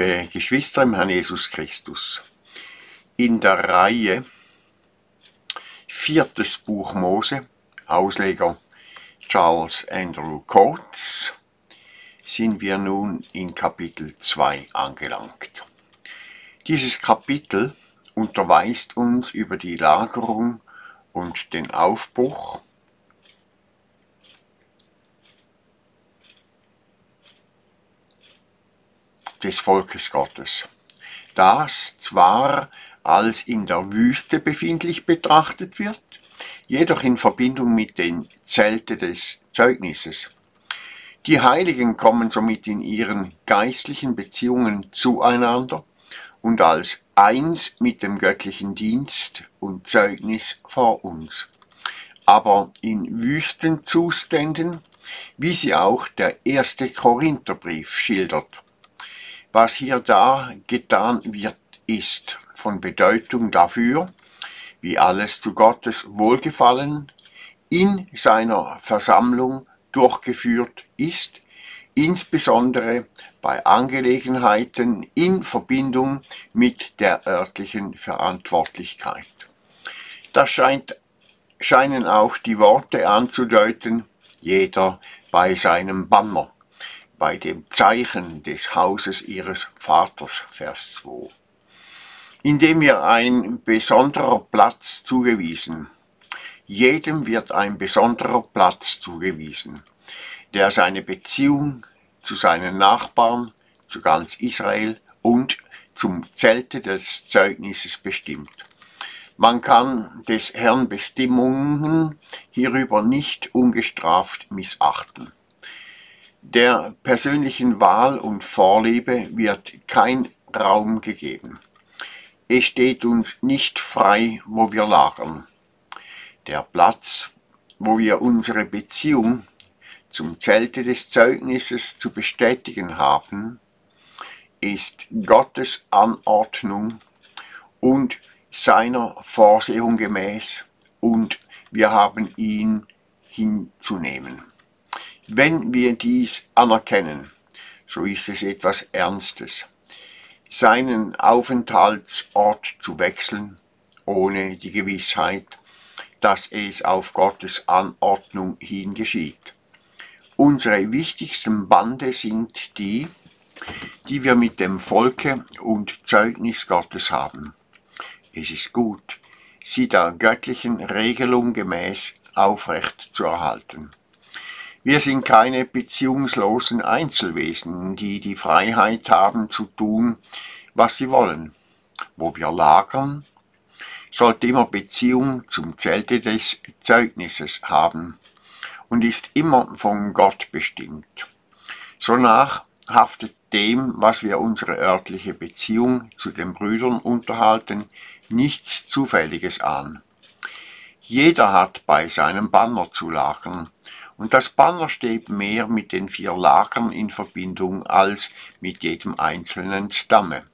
Liebe Geschwister im Herrn Jesus Christus, in der Reihe Viertes Buch Mose, Ausleger Charles Andrew Coates, sind wir nun in Kapitel 2 angelangt. Dieses Kapitel unterweist uns über die Lagerung und den Aufbruch des Volkes Gottes, das zwar als in der Wüste befindlich betrachtet wird, jedoch in Verbindung mit den Zelten des Zeugnisses. Die Heiligen kommen somit in ihren geistlichen Beziehungen zueinander und als eins mit dem göttlichen Dienst und Zeugnis vor uns. Aber in Wüstenzuständen, wie sie auch der erste Korintherbrief schildert. Was hier da getan wird, ist von Bedeutung dafür, wie alles zu Gottes Wohlgefallen in seiner Versammlung durchgeführt ist, insbesondere bei Angelegenheiten in Verbindung mit der örtlichen Verantwortlichkeit. Da scheint, scheinen auch die Worte anzudeuten, jeder bei seinem Banner, bei dem Zeichen des Hauses ihres Vaters, Vers 2 indem wir ein besonderer Platz zugewiesen. Jedem wird ein besonderer Platz zugewiesen, der seine Beziehung zu seinen Nachbarn, zu ganz Israel und zum Zelte des Zeugnisses bestimmt. Man kann des Herrn Bestimmungen hierüber nicht ungestraft missachten. Der persönlichen Wahl und Vorliebe wird kein Raum gegeben. Es steht uns nicht frei, wo wir lagern. Der Platz, wo wir unsere Beziehung zum Zelte des Zeugnisses zu bestätigen haben, ist Gottes Anordnung und seiner Vorsehung gemäß und wir haben ihn hinzunehmen. Wenn wir dies anerkennen, so ist es etwas Ernstes seinen Aufenthaltsort zu wechseln, ohne die Gewissheit, dass es auf Gottes Anordnung hin geschieht. Unsere wichtigsten Bande sind die, die wir mit dem Volke und Zeugnis Gottes haben. Es ist gut, sie der göttlichen Regelung gemäß aufrecht zu erhalten. Wir sind keine beziehungslosen Einzelwesen, die die Freiheit haben zu tun, was sie wollen. Wo wir lagern, sollte immer Beziehung zum Zelte des Zeugnisses haben und ist immer von Gott bestimmt. Sonach haftet dem, was wir unsere örtliche Beziehung zu den Brüdern unterhalten, nichts Zufälliges an. Jeder hat bei seinem Banner zu lagern, und das Banner steht mehr mit den vier Lagern in Verbindung als mit jedem einzelnen Stamme.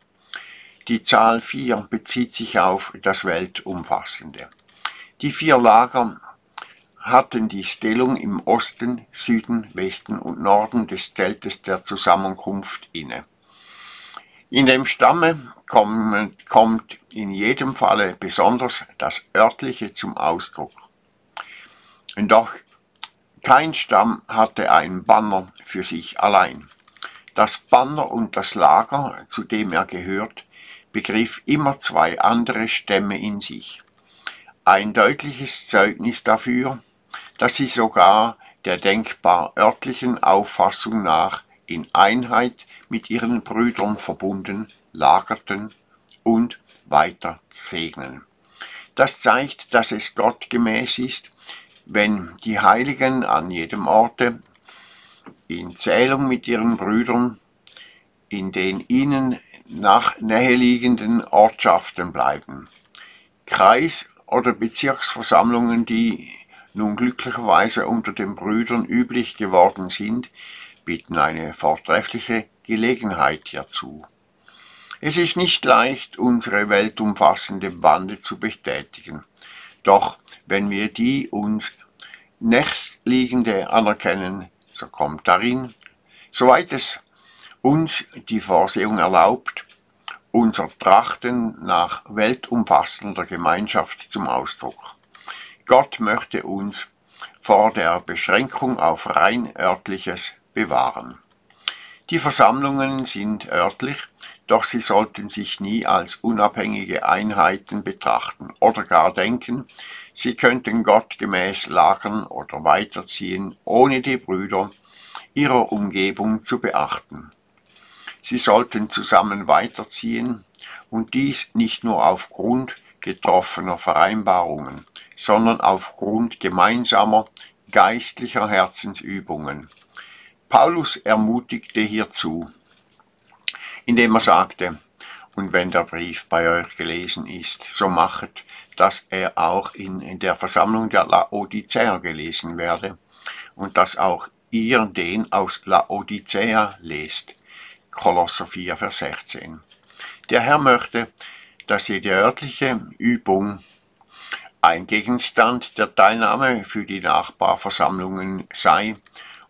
Die Zahl 4 bezieht sich auf das Weltumfassende. Die vier Lager hatten die Stellung im Osten, Süden, Westen und Norden des Zeltes der Zusammenkunft inne. In dem Stamme kommt in jedem Falle besonders das örtliche zum Ausdruck. Doch kein Stamm hatte ein Banner für sich allein. Das Banner und das Lager, zu dem er gehört, begriff immer zwei andere Stämme in sich. Ein deutliches Zeugnis dafür, dass sie sogar der denkbar örtlichen Auffassung nach in Einheit mit ihren Brüdern verbunden lagerten und weiter segnen. Das zeigt, dass es Gott gemäß ist, wenn die Heiligen an jedem Orte in Zählung mit ihren Brüdern in den ihnen nach näheliegenden Ortschaften bleiben. Kreis- oder Bezirksversammlungen, die nun glücklicherweise unter den Brüdern üblich geworden sind, bieten eine vortreffliche Gelegenheit hierzu. Es ist nicht leicht, unsere weltumfassende Bande zu bestätigen. Doch wenn wir die uns nächstliegende anerkennen, so kommt darin, soweit es uns die Vorsehung erlaubt, unser Trachten nach weltumfassender Gemeinschaft zum Ausdruck. Gott möchte uns vor der Beschränkung auf rein örtliches bewahren. Die Versammlungen sind örtlich, doch sie sollten sich nie als unabhängige Einheiten betrachten oder gar denken, sie könnten gottgemäß lagern oder weiterziehen, ohne die Brüder ihrer Umgebung zu beachten. Sie sollten zusammen weiterziehen und dies nicht nur aufgrund getroffener Vereinbarungen, sondern aufgrund gemeinsamer geistlicher Herzensübungen. Paulus ermutigte hierzu, indem er sagte, und wenn der Brief bei euch gelesen ist, so machet, dass er auch in, in der Versammlung der Laodicea gelesen werde und dass auch ihr den aus Laodicea lest. Kolosser 4, Vers 16. Der Herr möchte, dass jede örtliche Übung ein Gegenstand der Teilnahme für die Nachbarversammlungen sei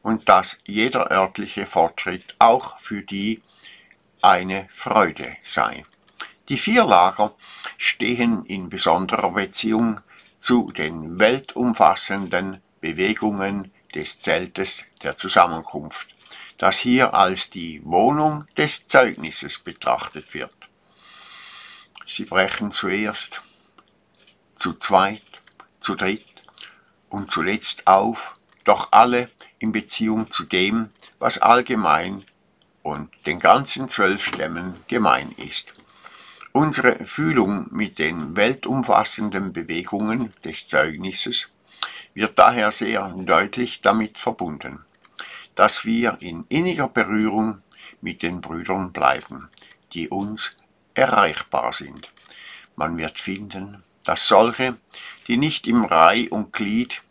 und dass jeder örtliche Fortschritt auch für die eine Freude sei. Die vier Lager stehen in besonderer Beziehung zu den weltumfassenden Bewegungen des Zeltes der Zusammenkunft, das hier als die Wohnung des Zeugnisses betrachtet wird. Sie brechen zuerst zu zweit, zu dritt und zuletzt auf, doch alle in Beziehung zu dem, was allgemein und den ganzen zwölf Stämmen gemein ist. Unsere Fühlung mit den weltumfassenden Bewegungen des Zeugnisses wird daher sehr deutlich damit verbunden, dass wir in inniger Berührung mit den Brüdern bleiben, die uns erreichbar sind. Man wird finden, dass solche, die nicht im Reih und Glied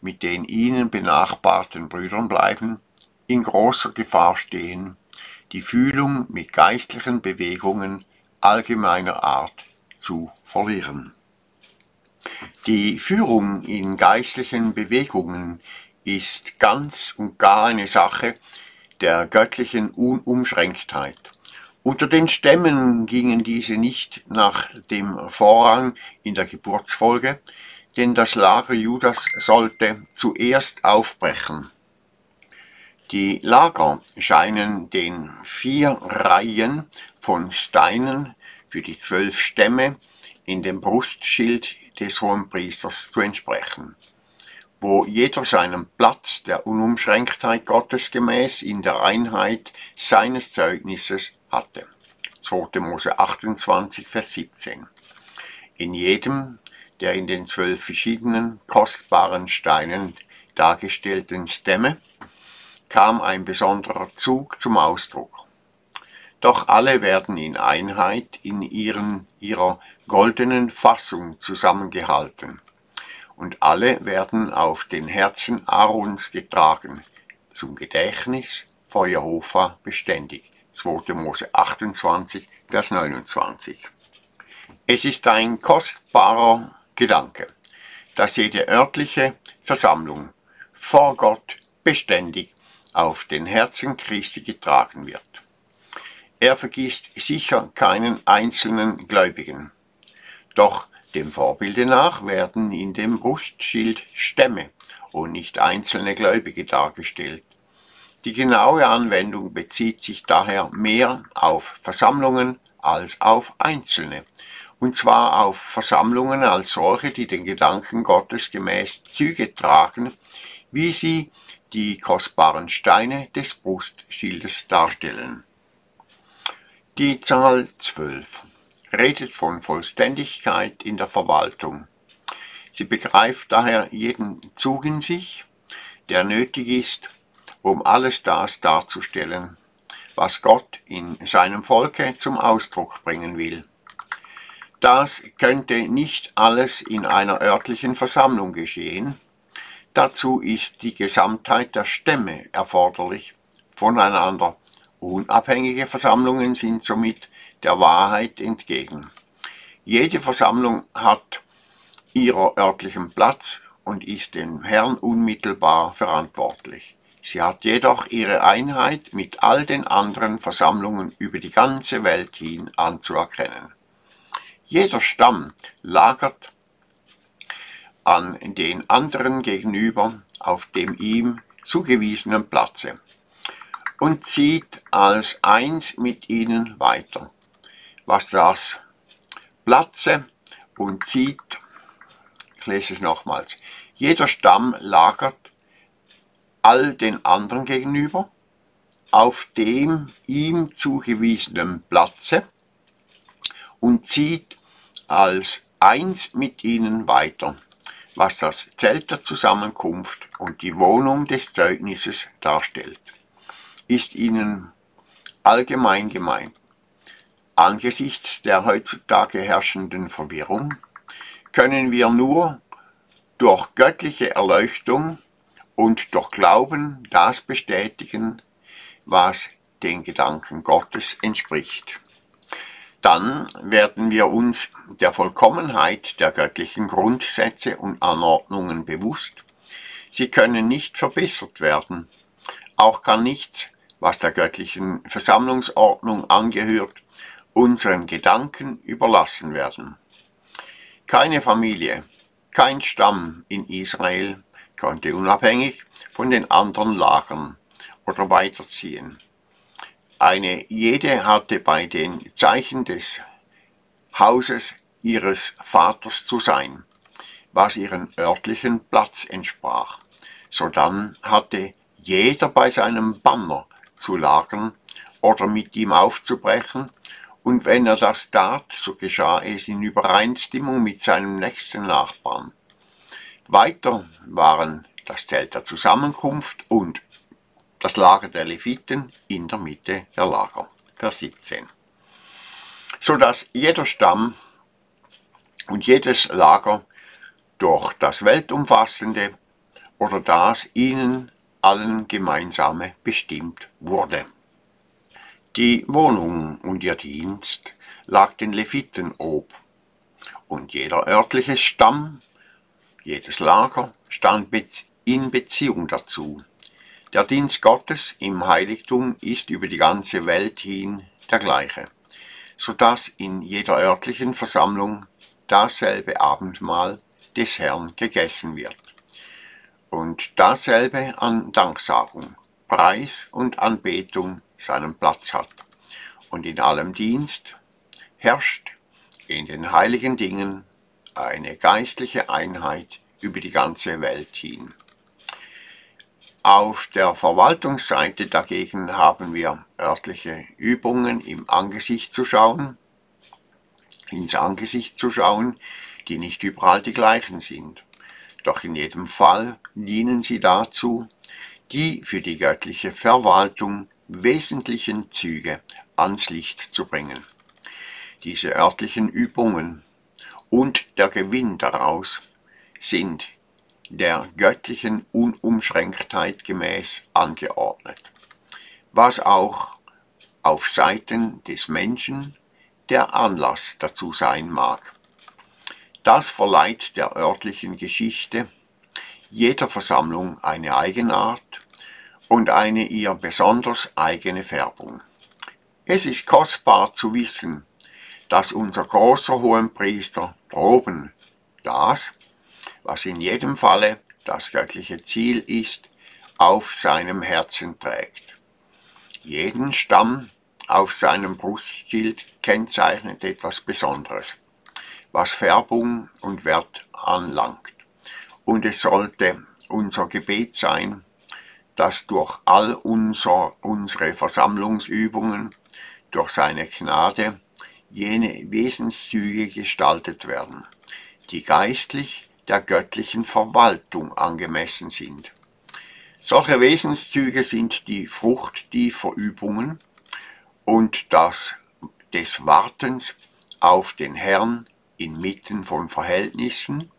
mit den ihnen benachbarten Brüdern bleiben, in großer Gefahr stehen, die Fühlung mit geistlichen Bewegungen allgemeiner Art zu verlieren. Die Führung in geistlichen Bewegungen ist ganz und gar eine Sache der göttlichen Unumschränktheit. Unter den Stämmen gingen diese nicht nach dem Vorrang in der Geburtsfolge, denn das Lager Judas sollte zuerst aufbrechen. Die Lager scheinen den vier Reihen von Steinen für die zwölf Stämme in dem Brustschild des Hohenpriesters zu entsprechen, wo jeder seinen Platz der Unumschränktheit Gottes gemäß in der Einheit seines Zeugnisses hatte. 2. Mose 28, Vers 17. In jedem der in den zwölf verschiedenen kostbaren Steinen dargestellten Stämme kam ein besonderer Zug zum Ausdruck. Doch alle werden in Einheit in ihren, ihrer goldenen Fassung zusammengehalten, und alle werden auf den Herzen Aarons getragen, zum Gedächtnis vor Jehova beständig. 2. Mose 28, Vers 29. Es ist ein kostbarer Gedanke, dass jede örtliche Versammlung vor Gott beständig auf den Herzen Christi getragen wird. Er vergisst sicher keinen einzelnen Gläubigen. Doch dem Vorbilde nach werden in dem Brustschild Stämme und nicht einzelne Gläubige dargestellt. Die genaue Anwendung bezieht sich daher mehr auf Versammlungen als auf Einzelne und zwar auf Versammlungen als solche, die den Gedanken Gottes gemäß Züge tragen, wie sie die kostbaren Steine des Brustschildes darstellen. Die Zahl 12 redet von Vollständigkeit in der Verwaltung. Sie begreift daher jeden Zug in sich, der nötig ist, um alles das darzustellen, was Gott in seinem Volke zum Ausdruck bringen will. Das könnte nicht alles in einer örtlichen Versammlung geschehen. Dazu ist die Gesamtheit der Stämme erforderlich voneinander. Unabhängige Versammlungen sind somit der Wahrheit entgegen. Jede Versammlung hat ihrer örtlichen Platz und ist dem Herrn unmittelbar verantwortlich. Sie hat jedoch ihre Einheit mit all den anderen Versammlungen über die ganze Welt hin anzuerkennen. Jeder Stamm lagert an den anderen gegenüber auf dem ihm zugewiesenen Platze und zieht als eins mit ihnen weiter. Was das Platze und zieht, ich lese es nochmals, jeder Stamm lagert all den anderen gegenüber auf dem ihm zugewiesenen Platze und zieht als eins mit ihnen weiter, was das Zelt der Zusammenkunft und die Wohnung des Zeugnisses darstellt, ist ihnen allgemein gemeint. Angesichts der heutzutage herrschenden Verwirrung können wir nur durch göttliche Erleuchtung und durch Glauben das bestätigen, was den Gedanken Gottes entspricht. Dann werden wir uns der Vollkommenheit der göttlichen Grundsätze und Anordnungen bewusst. Sie können nicht verbessert werden. Auch kann nichts, was der göttlichen Versammlungsordnung angehört, unseren Gedanken überlassen werden. Keine Familie, kein Stamm in Israel konnte unabhängig von den anderen lagern oder weiterziehen. Eine jede hatte bei den Zeichen des Hauses ihres Vaters zu sein, was ihren örtlichen Platz entsprach. Sodann hatte jeder bei seinem Banner zu lagern oder mit ihm aufzubrechen, und wenn er das tat, so geschah es in Übereinstimmung mit seinem nächsten Nachbarn. Weiter waren das Zelt der Zusammenkunft und das Lager der Leviten in der Mitte der Lager. Vers 17. So dass jeder Stamm und jedes Lager durch das Weltumfassende oder das ihnen allen gemeinsame bestimmt wurde. Die Wohnung und ihr Dienst lag den Leviten ob, und jeder örtliche Stamm jedes Lager stand in Beziehung dazu. Der Dienst Gottes im Heiligtum ist über die ganze Welt hin der gleiche, so dass in jeder örtlichen Versammlung dasselbe Abendmahl des Herrn gegessen wird. Und dasselbe an Danksagung, Preis und Anbetung seinen Platz hat. Und in allem Dienst herrscht in den heiligen Dingen eine geistliche Einheit über die ganze Welt hin. Auf der Verwaltungsseite dagegen haben wir örtliche Übungen im Angesicht zu schauen, ins Angesicht zu schauen, die nicht überall die gleichen sind. Doch in jedem Fall dienen sie dazu, die für die göttliche Verwaltung wesentlichen Züge ans Licht zu bringen. Diese örtlichen Übungen und der Gewinn daraus sind der göttlichen Unumschränktheit gemäß angeordnet, was auch auf Seiten des Menschen der Anlass dazu sein mag. Das verleiht der örtlichen Geschichte jeder Versammlung eine Eigenart und eine ihr besonders eigene Färbung. Es ist kostbar zu wissen, dass unser großer Hohenpriester droben das, was in jedem Falle das göttliche Ziel ist, auf seinem Herzen trägt. Jeden Stamm auf seinem Brustschild kennzeichnet etwas Besonderes, was Färbung und Wert anlangt. Und es sollte unser Gebet sein, dass durch all unser, unsere Versammlungsübungen, durch seine Gnade, jene Wesenszüge gestaltet werden, die geistlich der göttlichen Verwaltung angemessen sind. Solche Wesenszüge sind die Frucht tiefer Übungen und das des Wartens auf den Herrn inmitten von Verhältnissen,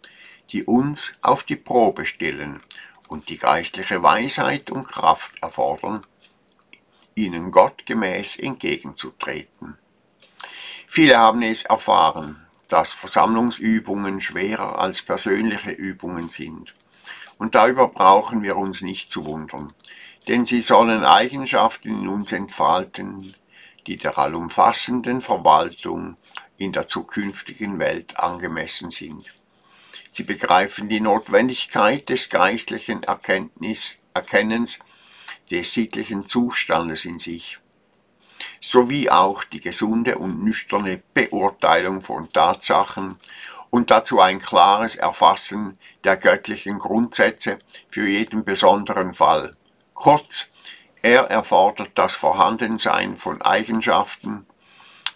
die uns auf die Probe stellen und die geistliche Weisheit und Kraft erfordern, ihnen gottgemäß entgegenzutreten. Viele haben es erfahren, dass Versammlungsübungen schwerer als persönliche Übungen sind. Und darüber brauchen wir uns nicht zu wundern, denn sie sollen Eigenschaften in uns entfalten, die der allumfassenden Verwaltung in der zukünftigen Welt angemessen sind. Sie begreifen die Notwendigkeit des geistlichen Erkenntnis, Erkennens des sittlichen Zustandes in sich, sowie auch die gesunde und nüchterne Beurteilung von Tatsachen und dazu ein klares Erfassen der göttlichen Grundsätze für jeden besonderen Fall. Kurz, er erfordert das Vorhandensein von Eigenschaften,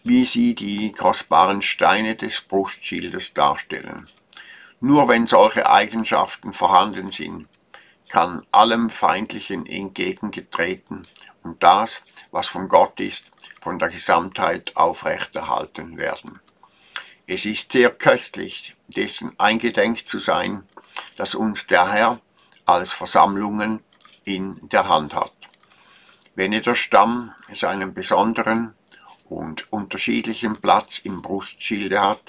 wie sie die kostbaren Steine des Brustschildes darstellen. Nur wenn solche Eigenschaften vorhanden sind, kann allem Feindlichen entgegengetreten und das, was von Gott ist, von der Gesamtheit aufrechterhalten werden. Es ist sehr köstlich, dessen eingedenk zu sein, dass uns der Herr als Versammlungen in der Hand hat. Wenn der Stamm seinen besonderen und unterschiedlichen Platz im Brustschilde hat,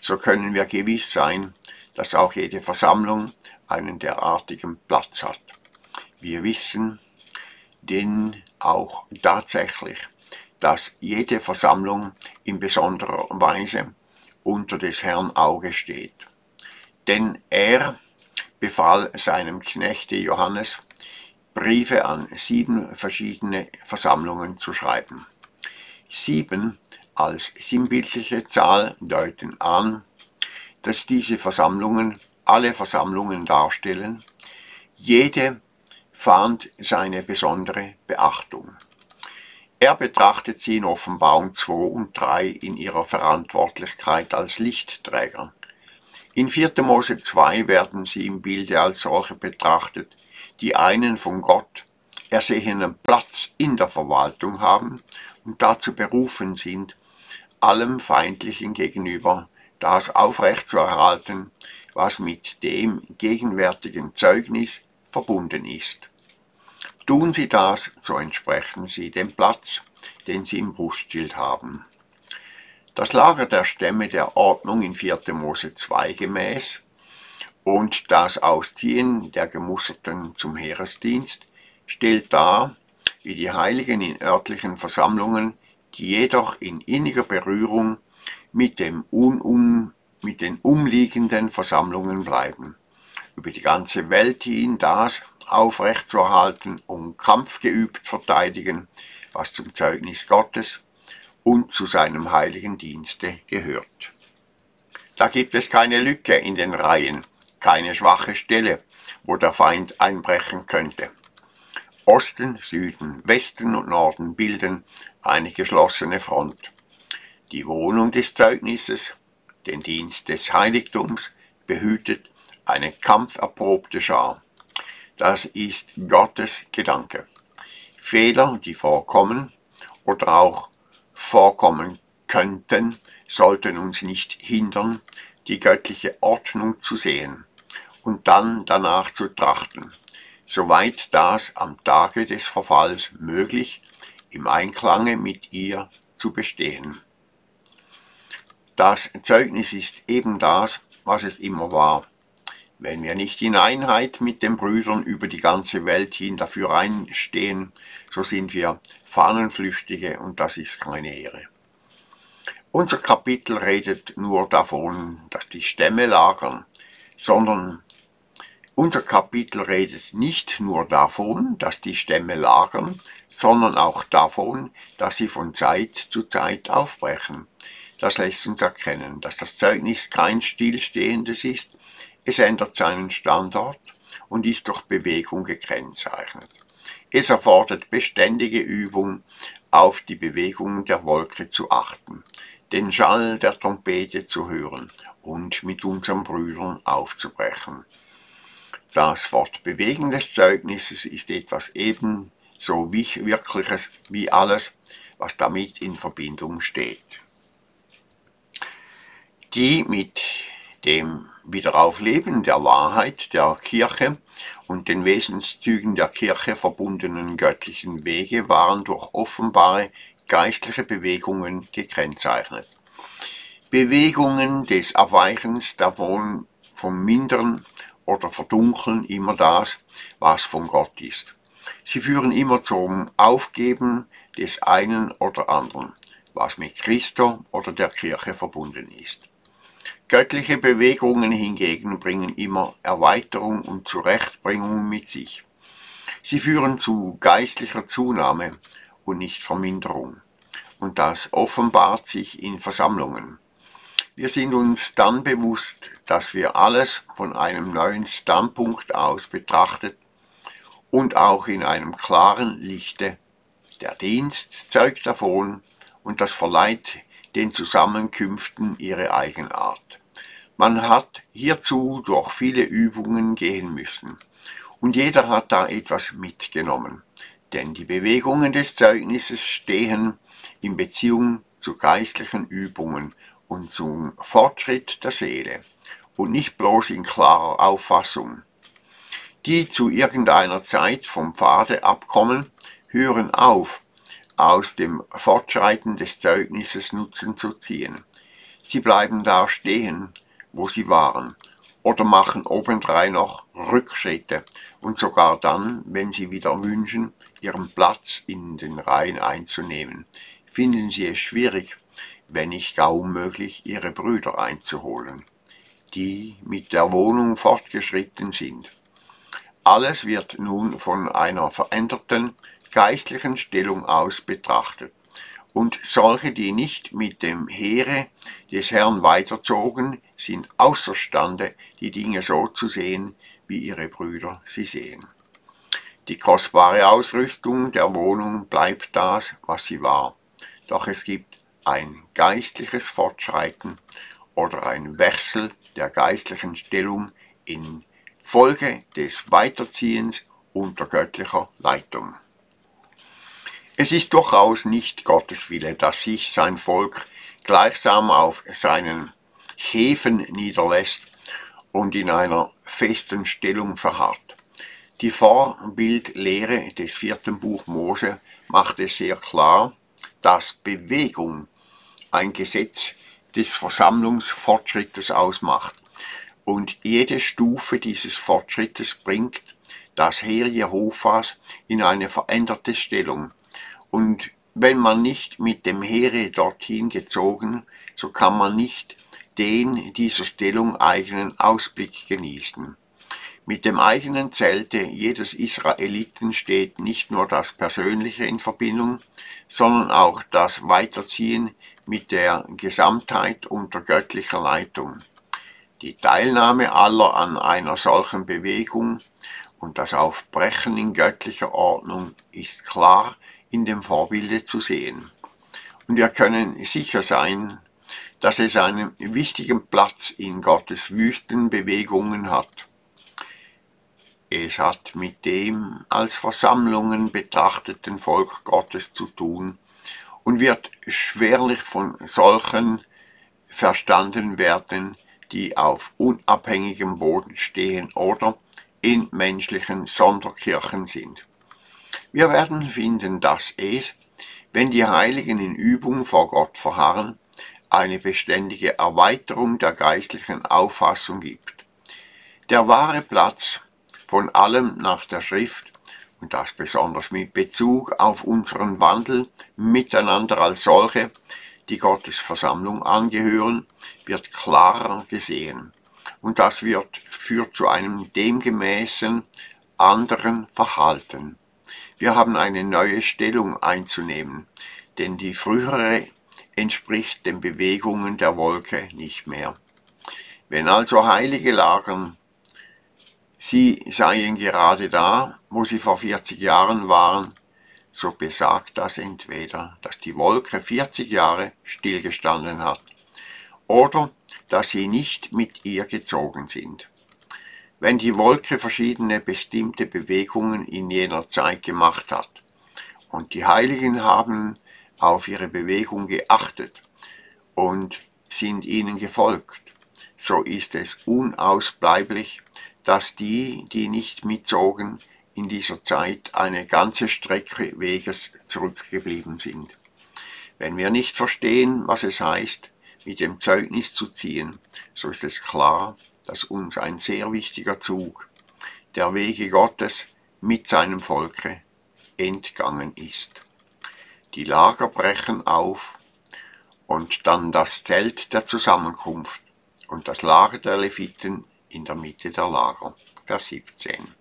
so können wir gewiss sein, dass auch jede Versammlung einen derartigen Platz hat. Wir wissen denn auch tatsächlich, dass jede Versammlung in besonderer Weise unter des Herrn Auge steht. Denn er befahl seinem Knechte Johannes, Briefe an sieben verschiedene Versammlungen zu schreiben. Sieben als sinnbildliche Zahl deuten an, dass diese Versammlungen alle Versammlungen darstellen. Jede fand seine besondere Beachtung. Er betrachtet sie in Offenbarung 2 und 3 in ihrer Verantwortlichkeit als Lichtträger. In 4. Mose 2 werden sie im Bilde als solche betrachtet, die einen von Gott ersehenen Platz in der Verwaltung haben und dazu berufen sind, allem Feindlichen gegenüber das aufrechtzuerhalten, was mit dem gegenwärtigen Zeugnis verbunden ist. Tun Sie das, so entsprechen Sie dem Platz, den Sie im Brustschild haben. Das Lager der Stämme der Ordnung in 4. Mose 2 gemäß und das Ausziehen der Gemusterten zum Heeresdienst stellt dar, wie die Heiligen in örtlichen Versammlungen, die jedoch in inniger Berührung mit, dem un mit den umliegenden Versammlungen bleiben. Über die ganze Welt hin das aufrechtzuerhalten und kampfgeübt verteidigen, was zum Zeugnis Gottes und zu seinem heiligen Dienste gehört. Da gibt es keine Lücke in den Reihen, keine schwache Stelle, wo der Feind einbrechen könnte. Osten, Süden, Westen und Norden bilden eine geschlossene Front die Wohnung des Zeugnisses, den Dienst des Heiligtums, behütet eine kampferprobte Schar. Das ist Gottes Gedanke. Fehler, die vorkommen oder auch vorkommen könnten, sollten uns nicht hindern, die göttliche Ordnung zu sehen und dann danach zu trachten, soweit das am Tage des Verfalls möglich im Einklange mit ihr zu bestehen. Das Zeugnis ist eben das, was es immer war. Wenn wir nicht in Einheit mit den Brüdern über die ganze Welt hin dafür einstehen, so sind wir Fahnenflüchtige und das ist keine Ehre. Unser Kapitel redet nur davon, dass die Stämme lagern, sondern unser Kapitel redet nicht nur davon, dass die Stämme lagern, sondern auch davon, dass sie von Zeit zu Zeit aufbrechen. Das lässt uns erkennen, dass das Zeugnis kein stillstehendes ist, es ändert seinen Standort und ist durch Bewegung gekennzeichnet. Es erfordert beständige Übung, auf die Bewegungen der Wolke zu achten, den Schall der Trompete zu hören und mit unseren Brüdern aufzubrechen. Das Fortbewegen des Zeugnisses ist etwas ebenso Wirkliches wie alles, was damit in Verbindung steht die mit dem Wiederaufleben der Wahrheit der Kirche und den Wesenszügen der Kirche verbundenen göttlichen Wege waren durch offenbare geistliche Bewegungen gekennzeichnet. Bewegungen des Erweichens davon vom Mindern oder Verdunkeln immer das, was von Gott ist. Sie führen immer zum Aufgeben des einen oder anderen, was mit Christo oder der Kirche verbunden ist. Göttliche Bewegungen hingegen bringen immer Erweiterung und Zurechtbringung mit sich. Sie führen zu geistlicher Zunahme und nicht Verminderung. Und das offenbart sich in Versammlungen. Wir sind uns dann bewusst, dass wir alles von einem neuen Standpunkt aus betrachtet und auch in einem klaren Lichte. Der Dienst zeugt davon und das verleiht den Zusammenkünften ihre Eigenart. Man hat hierzu durch viele Übungen gehen müssen und jeder hat da etwas mitgenommen, denn die Bewegungen des Zeugnisses stehen in Beziehung zu geistlichen Übungen und zum Fortschritt der Seele und nicht bloß in klarer Auffassung. Die zu irgendeiner Zeit vom Pfade abkommen, hören auf, aus dem Fortschreiten des Zeugnisses Nutzen zu ziehen. Sie bleiben da stehen, wo sie waren, oder machen obendrein noch Rückschritte und sogar dann, wenn sie wieder wünschen, ihren Platz in den Reihen einzunehmen, finden sie es schwierig, wenn nicht gar unmöglich, ihre Brüder einzuholen, die mit der Wohnung fortgeschritten sind. Alles wird nun von einer veränderten geistlichen Stellung aus betrachtet, und solche, die nicht mit dem Heere des Herrn weiterzogen, sind außerstande, die Dinge so zu sehen, wie ihre Brüder sie sehen. Die kostbare Ausrüstung der Wohnung bleibt das, was sie war, doch es gibt ein geistliches Fortschreiten oder ein Wechsel der geistlichen Stellung in Folge des Weiterziehens unter göttlicher Leitung. Es ist durchaus nicht Gottes Wille, dass sich sein Volk gleichsam auf seinen Häfen niederlässt und in einer festen Stellung verharrt. Die Vorbildlehre des vierten Buch Mose macht es sehr klar, dass Bewegung ein Gesetz des Versammlungsfortschrittes ausmacht. Und jede Stufe dieses Fortschrittes bringt das Heer Jehovas in eine veränderte Stellung. Und wenn man nicht mit dem Heere dorthin gezogen, so kann man nicht den dieser Stellung eigenen Ausblick genießen. Mit dem eigenen Zelte jedes Israeliten steht nicht nur das Persönliche in Verbindung, sondern auch das Weiterziehen mit der Gesamtheit unter göttlicher Leitung. Die Teilnahme aller an einer solchen Bewegung und das Aufbrechen in göttlicher Ordnung ist klar in dem Vorbilde zu sehen. Und wir können sicher sein, dass es einen wichtigen Platz in Gottes Wüstenbewegungen hat. Es hat mit dem als Versammlungen betrachteten Volk Gottes zu tun, und wird schwerlich von solchen verstanden werden, die auf unabhängigem Boden stehen oder in menschlichen Sonderkirchen sind. Wir werden finden, dass es, wenn die Heiligen in Übung vor Gott verharren, eine beständige Erweiterung der geistlichen Auffassung gibt. Der wahre Platz von allem nach der Schrift und das besonders mit Bezug auf unseren Wandel miteinander als solche, die Gottes Versammlung angehören, wird klarer gesehen. Und das wird, führt zu einem demgemäßen anderen Verhalten. Wir haben eine neue Stellung einzunehmen, denn die frühere entspricht den Bewegungen der Wolke nicht mehr. Wenn also Heilige lagern, sie seien gerade da, wo sie vor 40 Jahren waren, so besagt das entweder, dass die Wolke 40 Jahre stillgestanden hat oder dass sie nicht mit ihr gezogen sind. Wenn die Wolke verschiedene bestimmte Bewegungen in jener Zeit gemacht hat und die Heiligen haben auf ihre Bewegung geachtet und sind ihnen gefolgt, so ist es unausbleiblich, dass die, die nicht mitzogen, in dieser Zeit eine ganze Strecke Weges zurückgeblieben sind. Wenn wir nicht verstehen, was es heißt, mit dem Zeugnis zu ziehen, so ist es klar, dass uns ein sehr wichtiger Zug, der Wege Gottes, mit seinem Volke entgangen ist. Die Lager brechen auf und dann das Zelt der Zusammenkunft und das Lager der Leviten in der Mitte der Lager. Vers 17.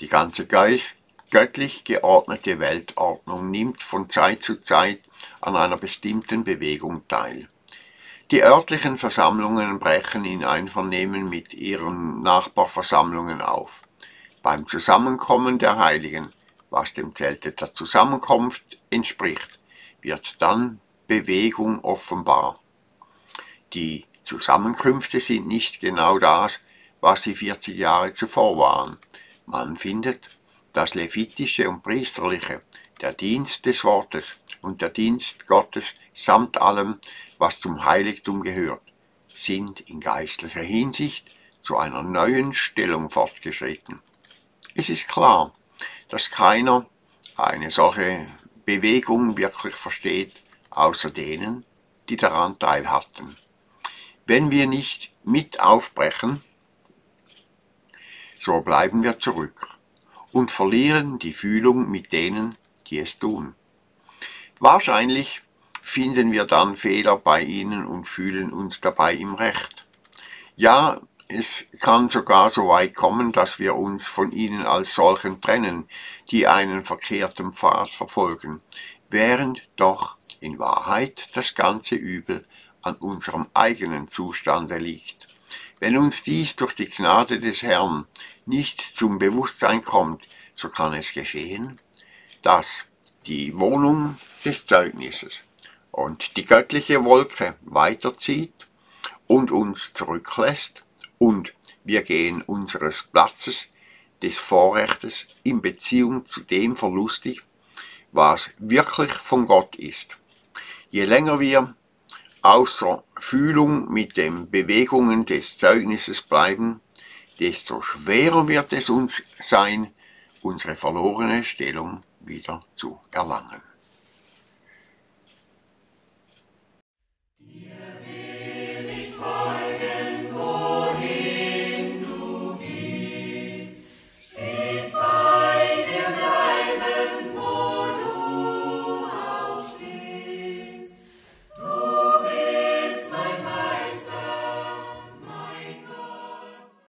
Die ganze Geist, göttlich geordnete Weltordnung nimmt von Zeit zu Zeit an einer bestimmten Bewegung teil. Die örtlichen Versammlungen brechen in Einvernehmen mit ihren Nachbarversammlungen auf. Beim Zusammenkommen der Heiligen, was dem Zelte der Zusammenkunft entspricht, wird dann Bewegung offenbar. Die Zusammenkünfte sind nicht genau das, was sie 40 Jahre zuvor waren. Man findet das Levitische und Priesterliche, der Dienst des Wortes und der Dienst Gottes samt allem, was zum Heiligtum gehört, sind in geistlicher Hinsicht zu einer neuen Stellung fortgeschritten. Es ist klar, dass keiner eine solche Bewegung wirklich versteht, außer denen, die daran teil hatten. Wenn wir nicht mit aufbrechen, so bleiben wir zurück und verlieren die Fühlung mit denen, die es tun. Wahrscheinlich finden wir dann Fehler bei ihnen und fühlen uns dabei im Recht. Ja, es kann sogar so weit kommen, dass wir uns von ihnen als solchen trennen, die einen verkehrten Pfad verfolgen, während doch in Wahrheit das ganze Übel an unserem eigenen Zustande liegt. Wenn uns dies durch die Gnade des Herrn nicht zum Bewusstsein kommt, so kann es geschehen, dass die Wohnung des Zeugnisses und die göttliche Wolke weiterzieht und uns zurücklässt und wir gehen unseres Platzes des Vorrechtes in Beziehung zu dem verlustig, was wirklich von Gott ist. Je länger wir außer Fühlung mit den Bewegungen des Zeugnisses bleiben, desto schwerer wird es uns sein, unsere verlorene Stellung wieder zu erlangen.